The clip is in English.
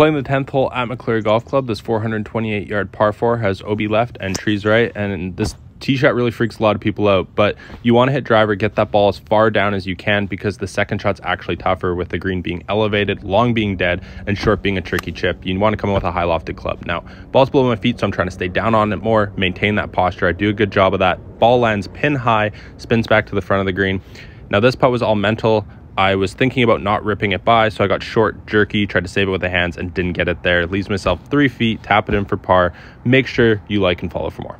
Playing the 10th hole at McCleary Golf Club, this 428 yard par 4 has OB left and trees right. And this tee shot really freaks a lot of people out, but you want to hit driver, get that ball as far down as you can because the second shot's actually tougher with the green being elevated, long being dead, and short being a tricky chip. You want to come in with a high lofted club. Now, ball's below my feet, so I'm trying to stay down on it more, maintain that posture. I do a good job of that. Ball lands pin high, spins back to the front of the green. Now, this putt was all mental. I was thinking about not ripping it by, so I got short, jerky, tried to save it with the hands, and didn't get it there. Leaves myself three feet, tap it in for par. Make sure you like and follow for more.